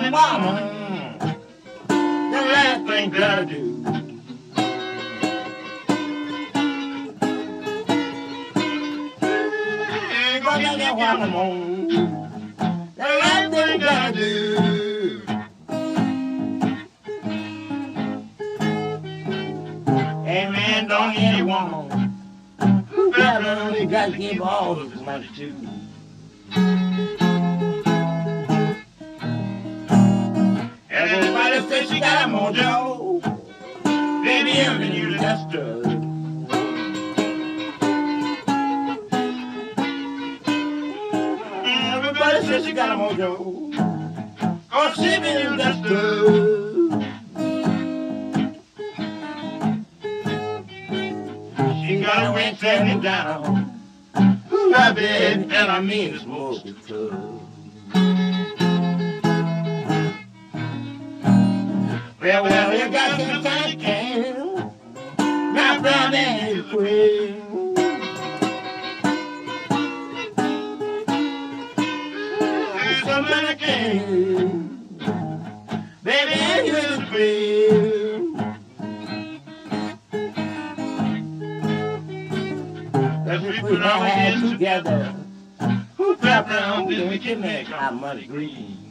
my mama the last thing that I do. Ain't gonna the last thing that I do. Don't any woman who better you gotta give all this money to. You just does. Everybody says she got she been does. She got a down. I bet, and I mean. Well, well, you got some thinking. Hands together, who clap down, then we can make our money green.